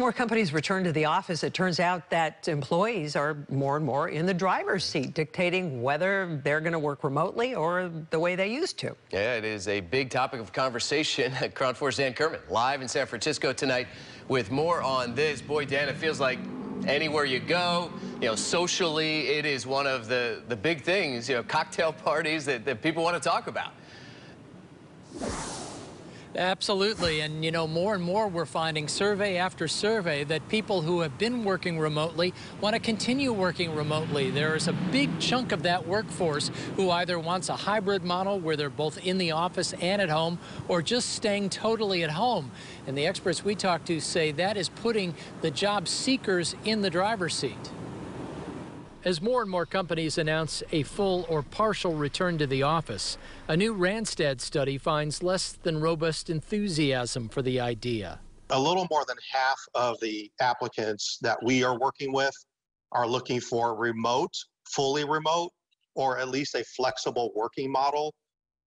More companies return to the office. It turns out that employees are more and more in the driver's seat, dictating whether they're going to work remotely or the way they used to. Yeah, it is a big topic of conversation. KRON 4's Dan Kerman live in San Francisco tonight with more on this. Boy, Dan, it feels like anywhere you go, you know, socially, it is one of the, the big things, you know, cocktail parties that, that people want to talk about. Absolutely. And, you know, more and more we're finding survey after survey that people who have been working remotely want to continue working remotely. There is a big chunk of that workforce who either wants a hybrid model where they're both in the office and at home or just staying totally at home. And the experts we talked to say that is putting the job seekers in the driver's seat. As more and more companies announce a full or partial return to the office, a new Randstad study finds less than robust enthusiasm for the idea. A little more than half of the applicants that we are working with are looking for remote, fully remote, or at least a flexible working model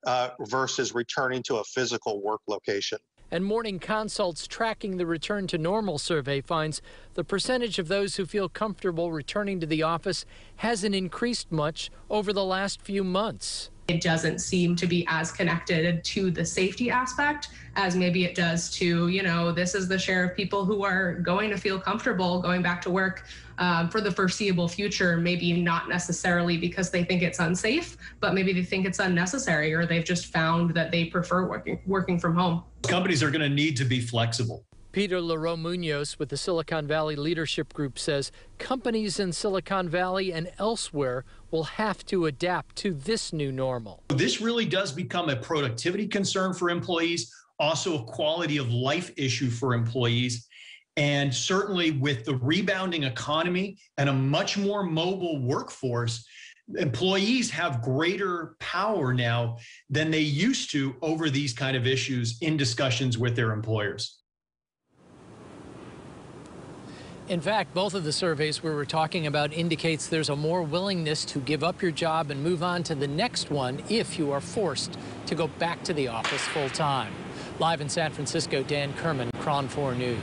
uh, versus returning to a physical work location and Morning Consult's Tracking the Return to Normal survey finds the percentage of those who feel comfortable returning to the office hasn't increased much over the last few months. It doesn't seem to be as connected to the safety aspect as maybe it does to, you know, this is the share of people who are going to feel comfortable going back to work um, for the foreseeable future, maybe not necessarily because they think it's unsafe, but maybe they think it's unnecessary or they've just found that they prefer working, working from home. Companies are going to need to be flexible. Peter Leroe-Muñoz with the Silicon Valley Leadership Group says companies in Silicon Valley and elsewhere will have to adapt to this new normal. This really does become a productivity concern for employees, also a quality of life issue for employees. And certainly with the rebounding economy and a much more mobile workforce, employees have greater power now than they used to over these kind of issues in discussions with their employers. In fact, both of the surveys we were talking about indicates there's a more willingness to give up your job and move on to the next one if you are forced to go back to the office full time. Live in San Francisco, Dan Kerman, KRON 4 News.